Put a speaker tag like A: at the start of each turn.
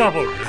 A: double.